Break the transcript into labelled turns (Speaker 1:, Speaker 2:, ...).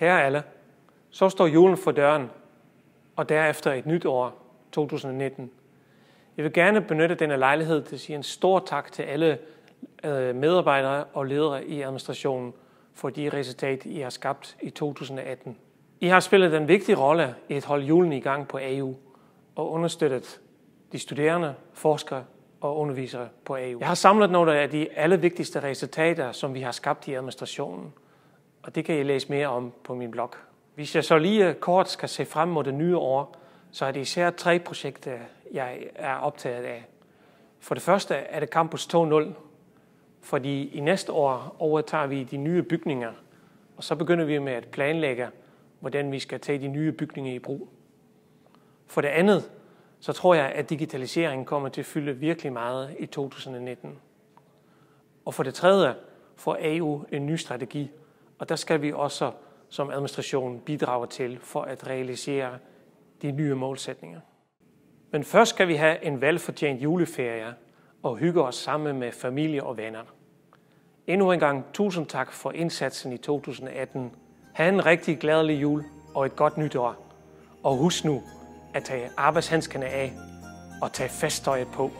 Speaker 1: Kære alle, så står julen for døren, og derefter et nyt år, 2019. Jeg vil gerne benytte denne lejlighed til at sige en stor tak til alle øh, medarbejdere og ledere i administrationen for de resultater, I har skabt i 2018. I har spillet en vigtig rolle i at holde julen i gang på AU og understøttet de studerende, forskere og undervisere på AU. Jeg har samlet nogle af de allervigtigste resultater, som vi har skabt i administrationen, og det kan I læse mere om på min blog. Hvis jeg så lige øh, kort skal se frem mod det nye år, så er det især tre projekter, jeg er optaget af. For det første er det Campus 2.0, fordi i næste år overtager vi de nye bygninger, og så begynder vi med at planlægge, hvordan vi skal tage de nye bygninger i brug. For det andet, så tror jeg, at digitaliseringen kommer til at fylde virkelig meget i 2019. Og for det tredje får AU en ny strategi, og der skal vi også som administration bidrage til for at realisere de nye målsætninger. Men først skal vi have en velfortjent juleferie og hygge os sammen med familie og venner. Endnu en gang tusind tak for indsatsen i 2018. Ha' en rigtig glædelig jul og et godt nytår. Og husk nu at tage arbejdshandskerne af og tage festtøjet på.